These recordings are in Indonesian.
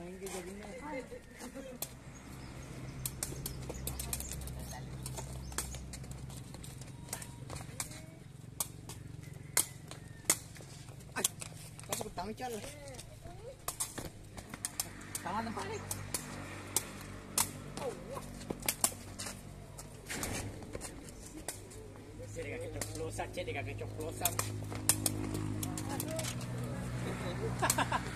Hindi jadi na. Ay, masuk tangan. Ha ha ha!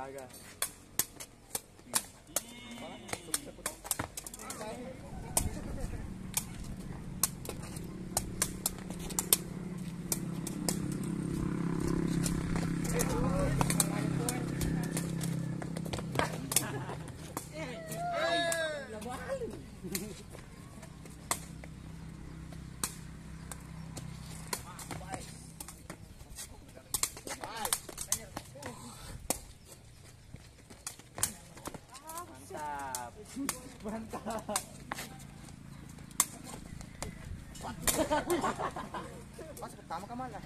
拿一 Mantap. Mas pertama ka malah.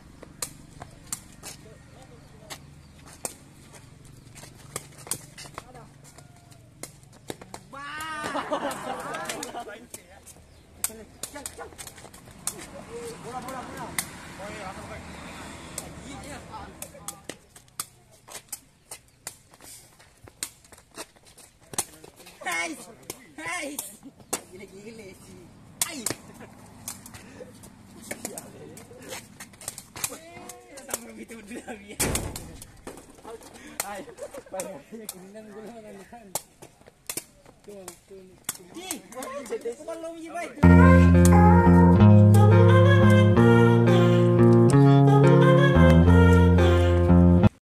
Bola bola bola. Ais! Ais! Gila-gila si. Ais! Sama begitu udah dia. Ai, banyaknya kirinan gue lah kan. Tuh, tuh. Ih, kok malu gitu, baik.